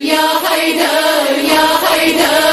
يا حيدر يا حيدر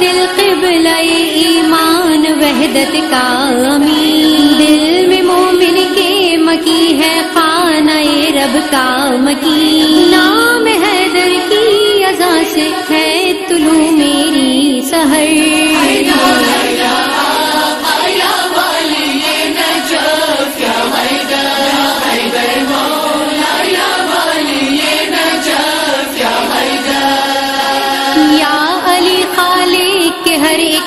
دل قبل ایمان، وحدت کا امین۔ دل میں مومن کے مکی ہے، خانہ رب کا مکی۔ نام حیدر کی ازا سے ہے طلوع میری سحر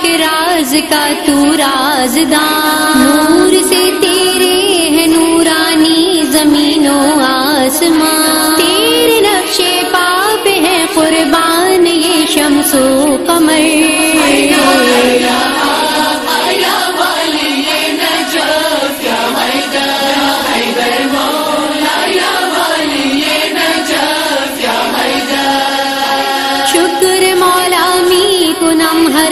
کے راز کا تو رازدان۔ نور سے تیرے ہے نورانی زمین و آسمان۔ تیرے نقش پاپ ہے قربان یہ شمس و قمر۔ شکر ہر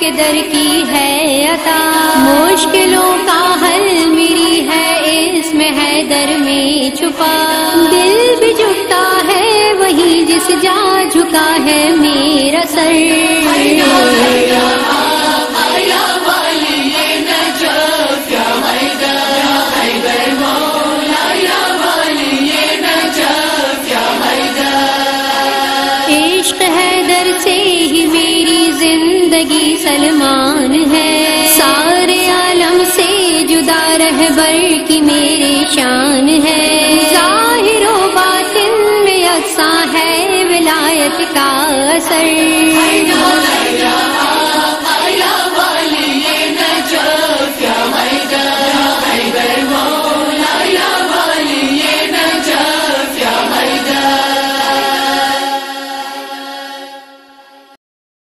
کے در کی ہے عطا۔ مشکلوں کا حل میری ہے اس میں ہے در میں چھپا۔ دل بھی جھکتا ہے وہی جس جا جھکا ہے میرا سر۔ سلمان ہے۔ سارے عالم سے جدا رہبر کی میری شان ہے۔ ظاہر و باطن میں یکساں ہے، ولایت کا اثر۔